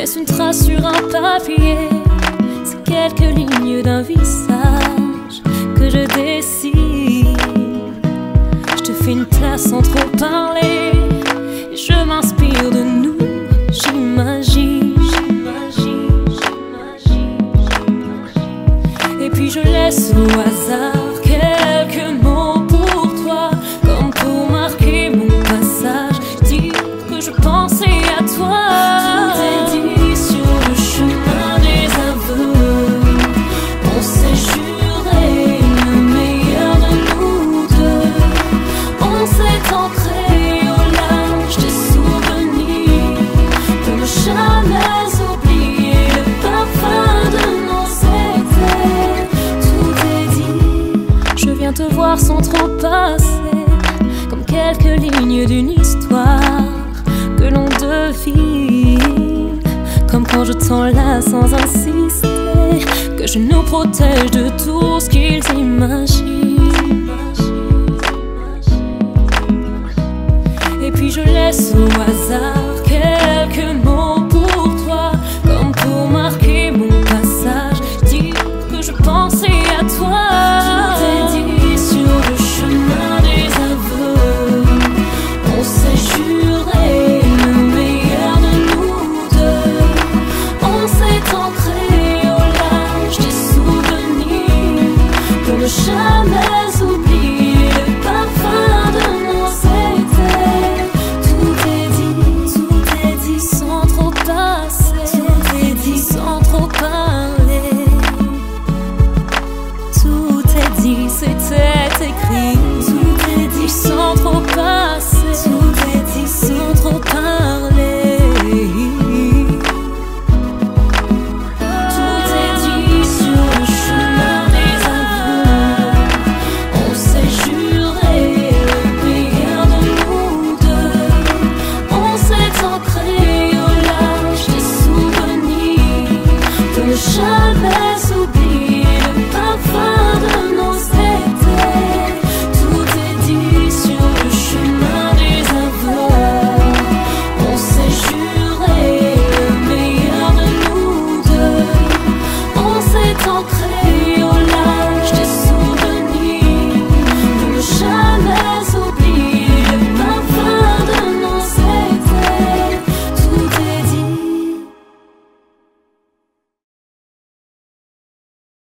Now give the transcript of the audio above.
laisse une trace sur un papier. C'est quelques lignes d'un visage que je décide. Je te fais une place sans trop parler. Et je m'inspire de nous, j'imagine. Et puis je laisse au hasard. sont trop passées, comme quelques lignes d'une histoire que l'on devine. Comme quand je t'enlace sans insister, que je nous protège de tout ce qu'ils imaginent. Et puis je laisse au hasard jamais oublier.